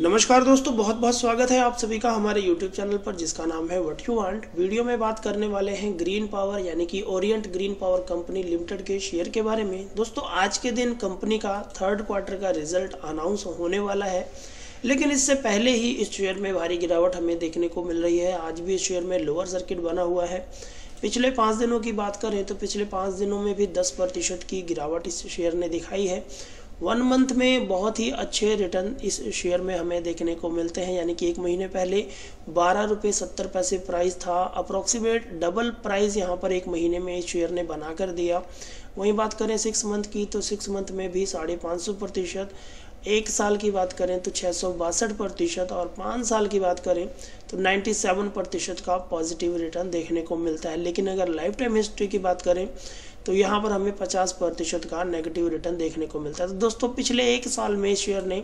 नमस्कार दोस्तों बहुत बहुत स्वागत है आप सभी का हमारे YouTube चैनल पर, जिसका नाम है वट यू वांट वीडियो में बात करने वाले हैं ग्रीन पावर यानी कि Orient Green Power company limited के शेयर के बारे में। दोस्तों, आज के दिन कंपनी का थर्ड क्वार्टर का रिज़ल्ट अनाउंस होने वाला है, लेकिन इससे पहले ही इस शेयर में भारी गिरावट हमें देखने को मिल रही है। आज भी इस शेयर में लोअर सर्किट बना हुआ है। पिछले पाँच दिनों की बात करें तो पिछले पाँच दिनों में भी दस प्रतिशत की गिरावट इस शेयर ने दिखाई है। वन मंथ में बहुत ही अच्छे रिटर्न इस शेयर में हमें देखने को मिलते हैं। यानी कि एक महीने पहले बारह रुपये सत्तर पैसे प्राइस था। अप्रोक्सीमेट डबल प्राइस यहाँ पर एक महीने में इस शेयर ने बना कर दिया। वहीं बात करें सिक्स मंथ की तो सिक्स मंथ में भी साढ़े पाँच सौ प्रतिशत। एक साल की बात करें तो छः सौ बासठ प्रतिशत और पाँच साल की बात करें तो नाइन्टी सेवन प्रतिशत का पॉजिटिव रिटर्न देखने को मिलता है। लेकिन अगर लाइफ टाइम हिस्ट्री की बात करें तो यहाँ पर हमें 50 प्रतिशत का नेगेटिव रिटर्न देखने को मिलता है। तो दोस्तों, पिछले एक साल में शेयर ने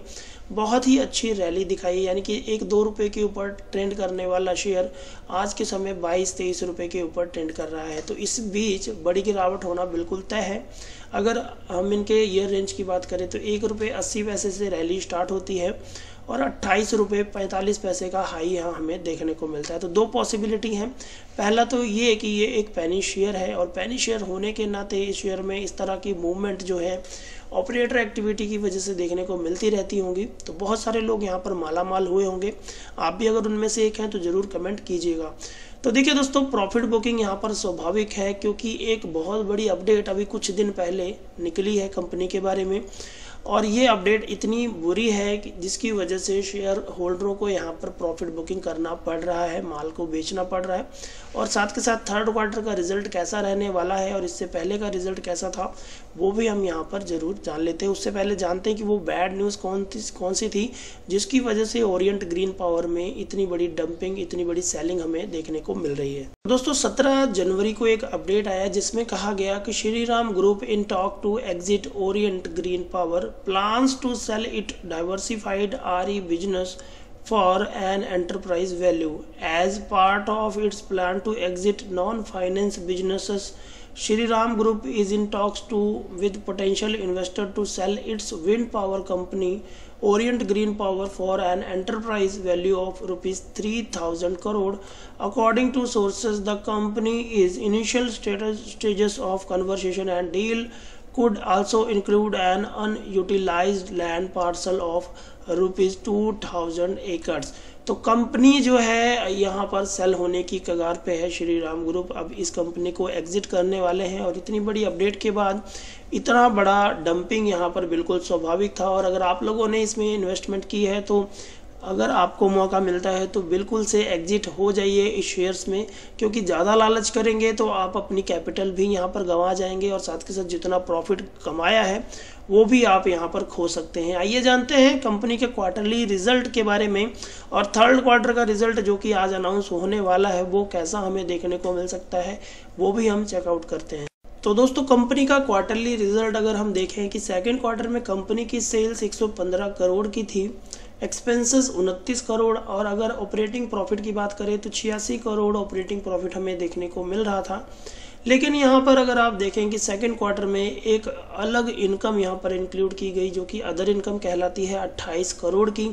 बहुत ही अच्छी रैली दिखाई, यानी कि एक दो रुपये के ऊपर ट्रेंड करने वाला शेयर आज के समय बाईस तेईस रुपये के ऊपर ट्रेंड कर रहा है। तो इस बीच बड़ी गिरावट होना बिल्कुल तय है। अगर हम इनके ईयर रेंज की बात करें तो एक रुपये अस्सी पैसे से रैली स्टार्ट होती है। और अट्ठाईस रुपये पैंतालीस पैसे का हाई यहाँ हमें देखने को मिलता है। तो दो पॉसिबिलिटी हैं। पहला तो ये कि ये एक पैनी शेयर है और पैनी शेयर होने के नाते इस शेयर में इस तरह की मूवमेंट जो है ऑपरेटर एक्टिविटी की वजह से देखने को मिलती रहती होंगी। तो बहुत सारे लोग यहाँ पर माला माल हुए होंगे। आप भी अगर उनमें से एक हैं तो ज़रूर कमेंट कीजिएगा। तो देखिए दोस्तों प्रॉफिट बुकिंग यहाँ पर स्वाभाविक है क्योंकि एक बहुत बड़ी अपडेट अभी कुछ दिन पहले निकली है कंपनी के बारे में। और ये अपडेट इतनी बुरी है कि जिसकी वजह से शेयर होल्डरों को यहाँ पर प्रॉफिट बुकिंग करना पड़ रहा है, माल को बेचना पड़ रहा है। और साथ के साथ थर्ड क्वार्टर का रिज़ल्ट कैसा रहने वाला है और इससे पहले का रिज़ल्ट कैसा था, वो भी हम यहाँ पर ज़रूर जान लेते हैं। उससे पहले जानते हैं कि वो बैड न्यूज़ कौन थी, कौन सी थी, जिसकी वजह से ओरिएंट ग्रीन पावर में इतनी बड़ी डंपिंग इतनी बड़ी सेलिंग हमें देखने को मिल रही है। दोस्तों, सत्रह जनवरी को एक अपडेट आया जिसमें कहा गया कि Shri group in talk to exit Orient Green Power plans to sell its diversified RE business for an enterprise value. As part of its plan to exit non-finance businesses, Shri Ram Group is in talks to with potential investor to sell its wind power company Orient Green Power for an enterprise value of rupees 3000 crore. According to sources, the company is initial status, stages of conversation and deal could also include an unutilized land parcel of rupees 2000 acres. तो company जो है, यहाँ पर cell होने की कगार पे है श्री राम ग्रुप अब इस कंपनी को एग्जिट करने वाले हैं और इतनी बड़ी अपडेट के बाद इतना बड़ा डंपिंग यहाँ पर बिल्कुल स्वाभाविक था। और अगर आप लोगों ने इसमें इन्वेस्टमेंट की है तो अगर आपको मौका मिलता है तो बिल्कुल से एग्जिट हो जाइए इस शेयर्स में, क्योंकि ज़्यादा लालच करेंगे तो आप अपनी कैपिटल भी यहाँ पर गंवा जाएँगे और साथ के साथ जितना प्रॉफिट कमाया है, वो भी आप यहाँ पर खो सकते हैं। आइए जानते हैं कंपनी के क्वार्टरली रिज़ल्ट के बारे में, और थर्ड क्वार्टर का रिज़ल्ट जो कि आज अनाउंस होने वाला है, वो कैसा हमें देखने को मिल सकता है, वो भी हम चेकआउट करते हैं। तो दोस्तों, कंपनी का क्वार्टरली रिज़ल्ट अगर हम देखें कि सेकेंड क्वार्टर में कंपनी की सेल्स 115 करोड़ की थी एक्सपेंसेस उनतीस करोड़ और अगर ऑपरेटिंग प्रॉफिट की बात करें तो छियासी करोड़ ऑपरेटिंग प्रॉफिट हमें देखने को मिल रहा था। लेकिन यहाँ पर अगर आप देखें कि सेकेंड क्वार्टर में एक अलग इनकम यहाँ पर इंक्लूड की गई जो कि अदर इनकम कहलाती है 28 करोड़ की।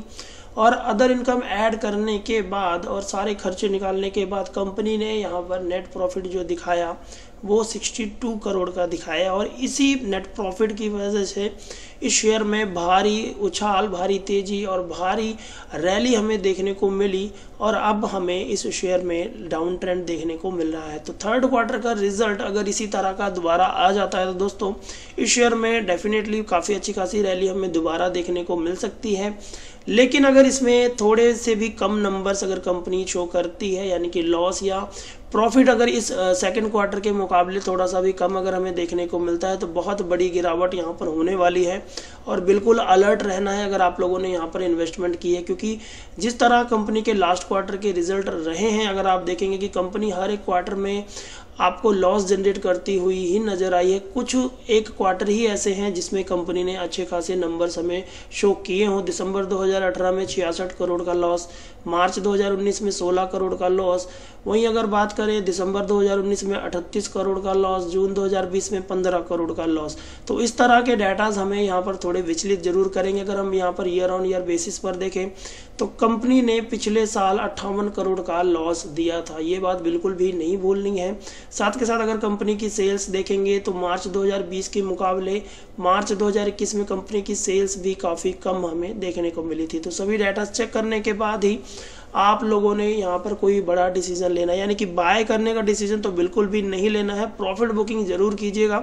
और अदर इनकम ऐड करने के बाद और सारे खर्चे निकालने के बाद कंपनी ने यहाँ पर नेट प्रॉफिट जो दिखाया वो 62 करोड़ का दिखाया और इसी नेट प्रॉफिट की वजह से इस शेयर में भारी उछाल, भारी तेज़ी और भारी रैली हमें देखने को मिली और अब हमें इस शेयर में डाउन ट्रेंड देखने को मिल रहा है। तो थर्ड क्वार्टर का रिज़ल्ट अगर इसी तरह का दोबारा आ जाता है तो दोस्तों, इस शेयर में डेफिनेटली काफ़ी अच्छी खासी रैली हमें दोबारा देखने को मिल सकती है। लेकिन अगर इसमें थोड़े से भी कम नंबर्स अगर कंपनी शो करती है, यानी कि लॉस या प्रॉफिट अगर इस सेकेंड क्वार्टर के मुकाबले थोड़ा सा भी कम अगर हमें देखने को मिलता है तो बहुत बड़ी गिरावट यहाँ पर होने वाली है। और बिल्कुल अलर्ट रहना है अगर आप लोगों ने यहाँ पर इन्वेस्टमेंट की है, क्योंकि जिस तरह कंपनी के लास्ट क्वार्टर के रिज़ल्ट रहे हैं, अगर आप देखेंगे कि कंपनी हर एक क्वार्टर में आपको लॉस जनरेट करती हुई ही नज़र आई है। कुछ एक क्वार्टर ही ऐसे हैं जिसमें कंपनी ने अच्छे खासे नंबर्स हमें शो किए हों। दिसंबर 2018 में छियासठ करोड़ का लॉस मार्च 2019 में 16 करोड़ का लॉस वहीं अगर बात करें, दिसंबर 2019 में 38 करोड़ का लॉस जून 2020 में 15 करोड़ का लॉस तो इस तरह के डाटाज हमें यहाँ पर थोड़े विचलित ज़रूर करेंगे। अगर हम यहाँ per year on year basis पर देखें तो कंपनी ने पिछले साल अट्ठावन करोड़ का लॉस दिया था। ये बात बिल्कुल भी नहीं भूलनी है। साथ के साथ अगर कंपनी की सेल्स देखेंगे तो मार्च 2020 के मुकाबले मार्च 2021 में कंपनी की सेल्स भी काफ़ी कम हमें देखने को मिली थी। तो सभी डाटा चेक करने के बाद ही आप लोगों ने यहाँ पर कोई बड़ा डिसीज़न लेना यानी कि बाय करने का डिसीज़न तो बिल्कुल भी नहीं लेना है। प्रॉफिट बुकिंग ज़रूर कीजिएगा।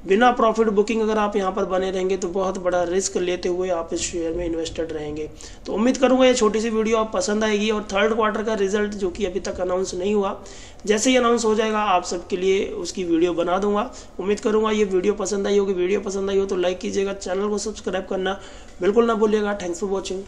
बिना प्रॉफिट बुकिंग अगर आप यहाँ पर बने रहेंगे तो बहुत बड़ा रिस्क लेते हुए आप इस शेयर में इन्वेस्टेड रहेंगे। तो उम्मीद करूँगा ये छोटी सी वीडियो आप पसंद आएगी और थर्ड क्वार्टर का रिज़ल्ट जो कि अभी तक अनाउंस नहीं हुआ, जैसे ही अनाउंस हो जाएगा, आप सबके लिए उसकी वीडियो बना दूँगा। उम्मीद करूँगा ये वीडियो पसंद आई होगी। वीडियो पसंद आई हो तो लाइक कीजिएगा चैनल को सब्सक्राइब करना बिल्कुल ना भूलिएगा। Thanks for watching